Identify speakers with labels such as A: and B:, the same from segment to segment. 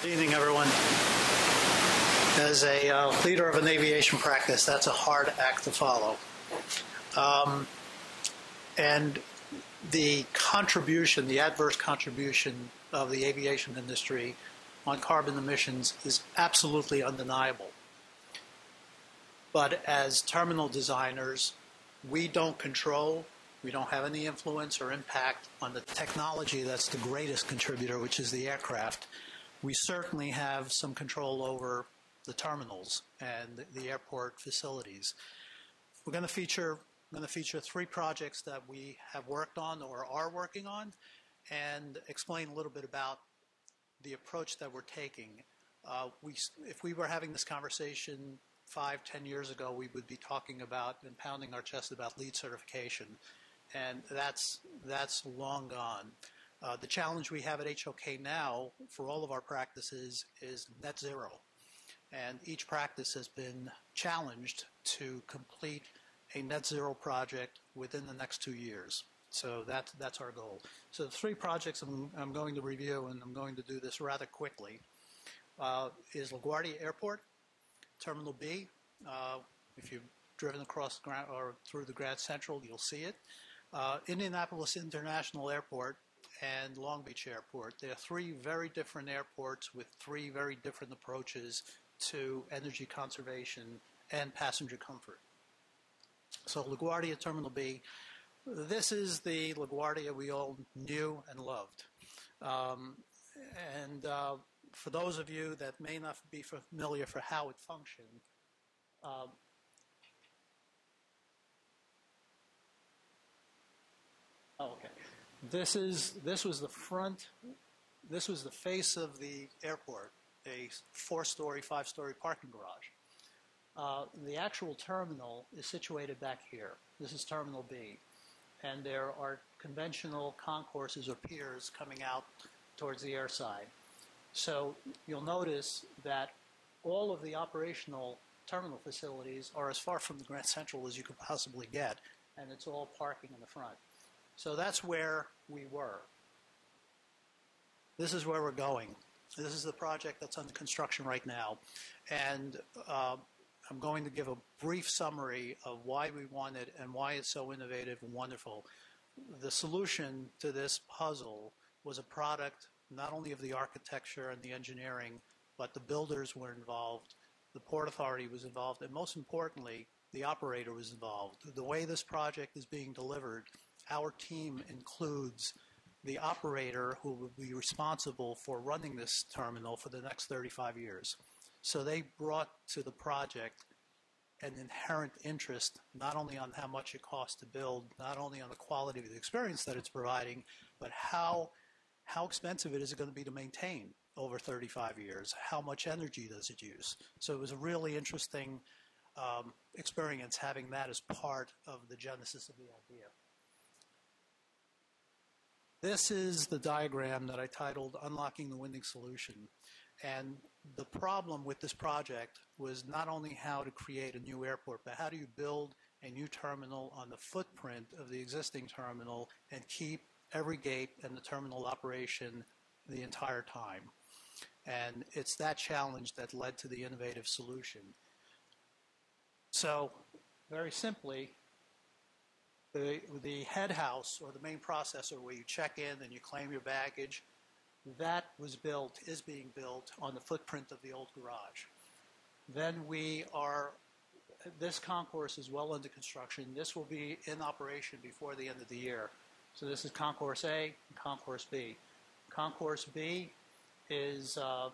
A: Good evening, everyone. As a uh, leader of an aviation practice, that's a hard act to follow. Um, and the contribution, the adverse contribution of the aviation industry on carbon emissions is absolutely undeniable. But as terminal designers, we don't control, we don't have any influence or impact on the technology that's the greatest contributor, which is the aircraft. We certainly have some control over the terminals and the airport facilities. We're going to feature going to feature three projects that we have worked on or are working on and explain a little bit about the approach that we're taking. Uh, we, if we were having this conversation five, ten years ago, we would be talking about and pounding our chest about LEED certification, and that's that's long gone. Uh, the challenge we have at HOK now for all of our practices is net zero, and each practice has been challenged to complete a net zero project within the next two years. So that's, that's our goal. So the three projects I'm, I'm going to review, and I'm going to do this rather quickly, uh, is LaGuardia Airport, Terminal B. Uh, if you've driven across or through the Grand Central, you'll see it. Uh, Indianapolis International Airport and Long Beach Airport. They're three very different airports with three very different approaches to energy conservation and passenger comfort. So LaGuardia Terminal B, this is the LaGuardia we all knew and loved. Um, and uh, for those of you that may not be familiar for how it functioned, um, oh, okay. This is this was the front. This was the face of the airport, a four-story, five-story parking garage. Uh, the actual terminal is situated back here. This is Terminal B. And there are conventional concourses or piers coming out towards the airside. So you'll notice that all of the operational terminal facilities are as far from the Grand Central as you could possibly get, and it's all parking in the front. So that's where we were. This is where we're going. This is the project that's under construction right now. And uh, I'm going to give a brief summary of why we want it and why it's so innovative and wonderful. The solution to this puzzle was a product not only of the architecture and the engineering, but the builders were involved, the Port Authority was involved, and most importantly, the operator was involved. The way this project is being delivered, our team includes the operator who will be responsible for running this terminal for the next 35 years. So they brought to the project an inherent interest not only on how much it costs to build, not only on the quality of the experience that it's providing, but how how expensive it is going to be to maintain over 35 years. How much energy does it use? So it was a really interesting um, experience having that as part of the genesis of the idea. This is the diagram that I titled Unlocking the Winning Solution. And the problem with this project was not only how to create a new airport, but how do you build a new terminal on the footprint of the existing terminal and keep every gate and the terminal operation the entire time. And it's that challenge that led to the innovative solution. So, very simply, the, the head house or the main processor where you check in and you claim your baggage that was built, is being built on the footprint of the old garage. Then we are, this concourse is well under construction. This will be in operation before the end of the year. So this is concourse A and concourse B. Concourse B is, uh,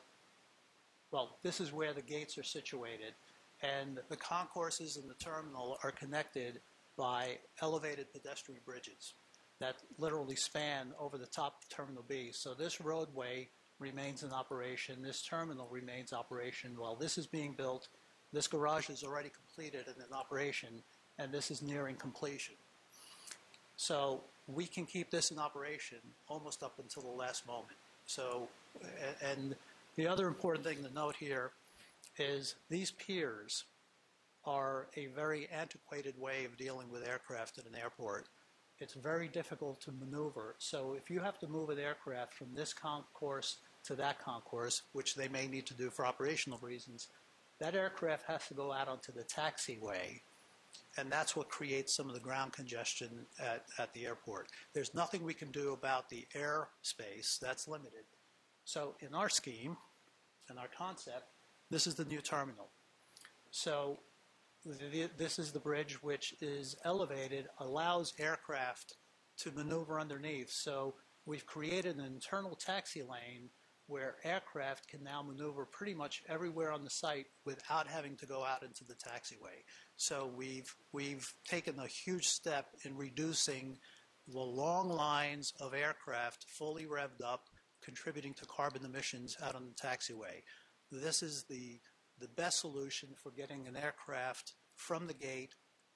A: well, this is where the gates are situated. And the concourses and the terminal are connected by elevated pedestrian bridges that literally span over the top of Terminal B. So this roadway remains in operation. This terminal remains operation while this is being built. This garage is already completed and in operation, and this is nearing completion. So we can keep this in operation almost up until the last moment. So, and the other important thing to note here is these piers are a very antiquated way of dealing with aircraft at an airport it's very difficult to maneuver. So if you have to move an aircraft from this concourse to that concourse, which they may need to do for operational reasons, that aircraft has to go out onto the taxiway. And that's what creates some of the ground congestion at, at the airport. There's nothing we can do about the airspace, that's limited. So in our scheme, in our concept, this is the new terminal. So this is the bridge which is elevated, allows aircraft to maneuver underneath. So we've created an internal taxi lane where aircraft can now maneuver pretty much everywhere on the site without having to go out into the taxiway. So we've, we've taken a huge step in reducing the long lines of aircraft fully revved up, contributing to carbon emissions out on the taxiway. This is the, the best solution for getting an aircraft from the gate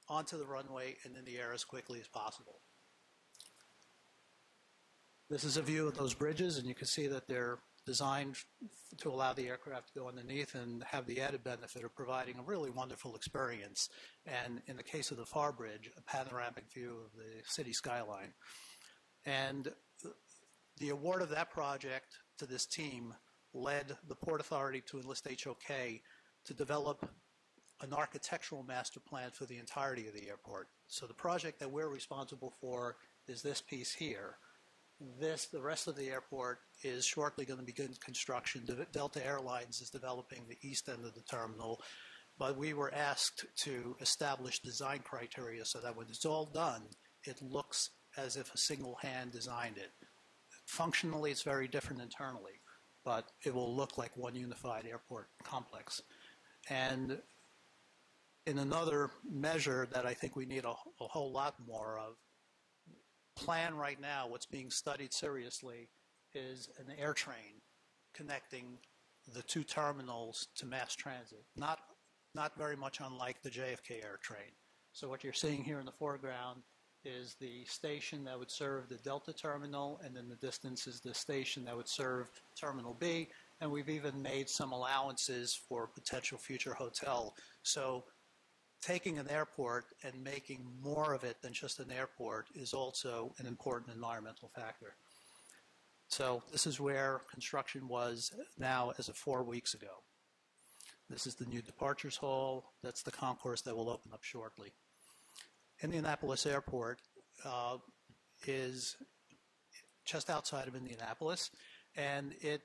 A: onto the runway and in the air as quickly as possible. This is a view of those bridges, and you can see that they're designed to allow the aircraft to go underneath and have the added benefit of providing a really wonderful experience. And in the case of the Far Bridge, a panoramic view of the city skyline. And the award of that project to this team led the Port Authority to enlist HOK to develop an architectural master plan for the entirety of the airport. So the project that we're responsible for is this piece here. This, the rest of the airport is shortly going to begin construction. Delta Airlines is developing the east end of the terminal, but we were asked to establish design criteria so that when it's all done, it looks as if a single hand designed it. Functionally, it's very different internally, but it will look like one unified airport complex. And in another measure that I think we need a, a whole lot more of, plan right now, what's being studied seriously, is an air train connecting the two terminals to mass transit. Not, not very much unlike the JFK air train. So what you're seeing here in the foreground is the station that would serve the Delta terminal, and then the distance is the station that would serve Terminal B, and we've even made some allowances for potential future hotel. So taking an airport and making more of it than just an airport is also an important environmental factor. So this is where construction was now as of four weeks ago. This is the new departures hall. That's the concourse that will open up shortly. Indianapolis Airport uh, is just outside of Indianapolis, and it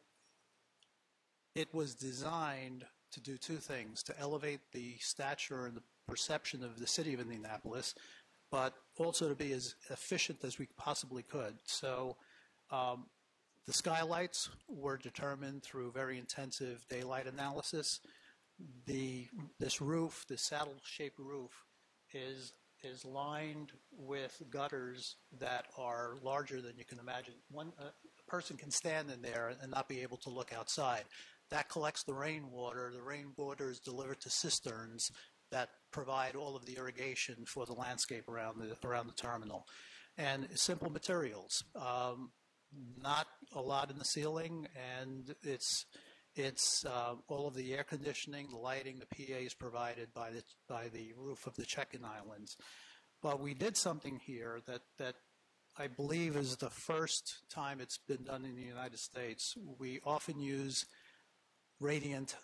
A: it was designed to do two things: to elevate the stature and the perception of the city of Indianapolis, but also to be as efficient as we possibly could. So um, the skylights were determined through very intensive daylight analysis. The, this roof, the saddle-shaped roof, is is lined with gutters that are larger than you can imagine. One uh, person can stand in there and not be able to look outside. That collects the rainwater. The rainwater is delivered to cisterns that provide all of the irrigation for the landscape around the around the terminal, and simple materials. Um, not a lot in the ceiling, and it's it's uh, all of the air conditioning, the lighting, the PA is provided by the by the roof of the check-in islands. But we did something here that that I believe is the first time it's been done in the United States. We often use radiant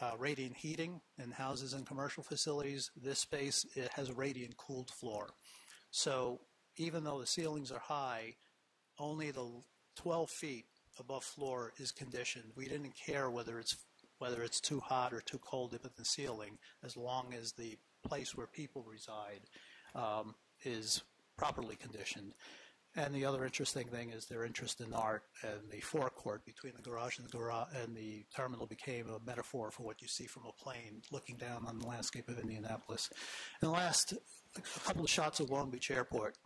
A: uh, radiant heating in houses and commercial facilities. This space it has a radiant cooled floor. So even though the ceilings are high, only the 12 feet above floor is conditioned. We didn't care whether it's whether it's too hot or too cold up in the ceiling, as long as the place where people reside um, is properly conditioned. And the other interesting thing is their interest in art and the forecourt between the garage and the garage and the terminal became a metaphor for what you see from a plane looking down on the landscape of Indianapolis. And last a couple of shots of Long Beach Airport.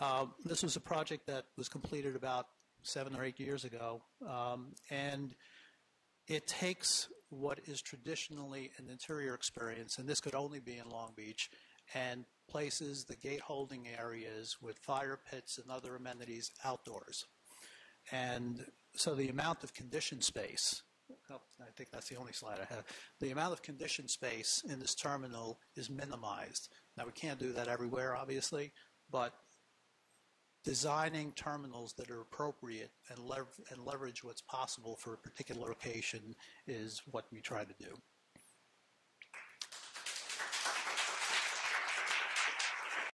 A: Uh, this was a project that was completed about seven or eight years ago, um, and it takes what is traditionally an interior experience, and this could only be in Long Beach, and places the gate holding areas with fire pits and other amenities outdoors. And so the amount of conditioned space, oh, I think that's the only slide I have, the amount of conditioned space in this terminal is minimized. Now we can't do that everywhere, obviously, but designing terminals that are appropriate and, lev- and leverage what's possible for a particular location is what we try to do.